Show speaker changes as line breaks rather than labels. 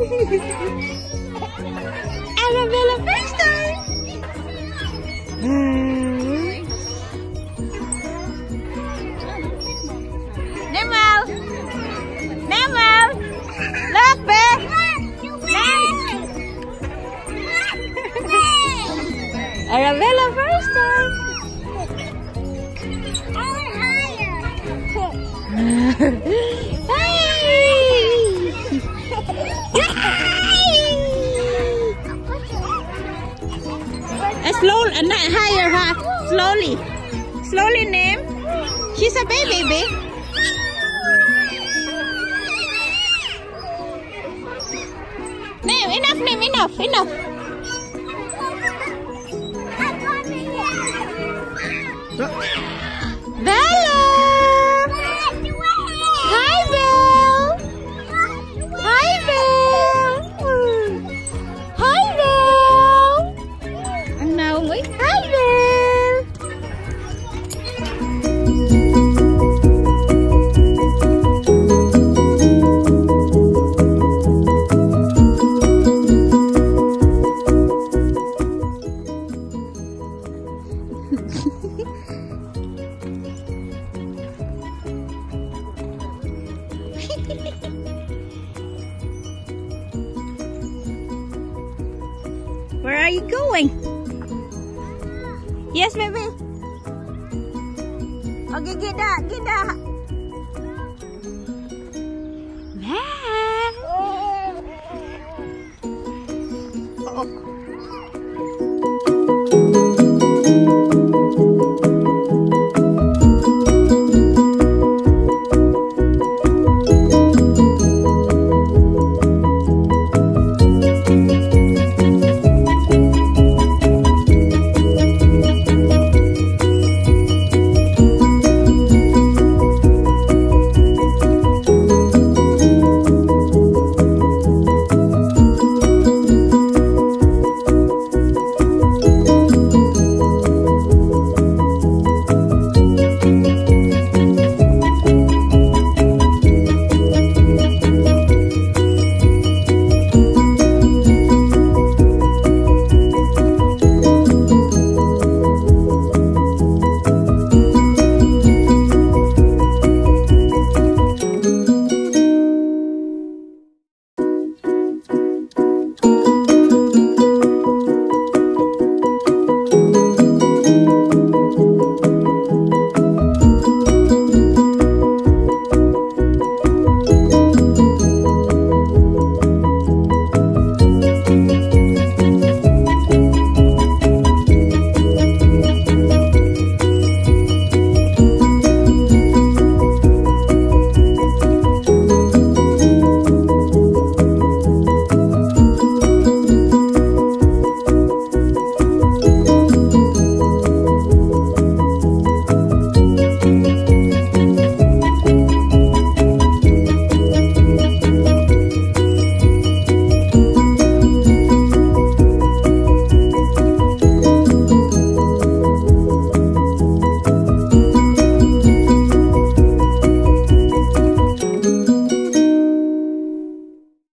Arabella first time. Nemal. Nemal. Look, babe. Arabella first time. Uh, higher, huh? Slowly. Slowly, name. She's a baby, baby. Name, enough, name, enough, enough. Where are you going? Yes, baby. Okay, get that, get that.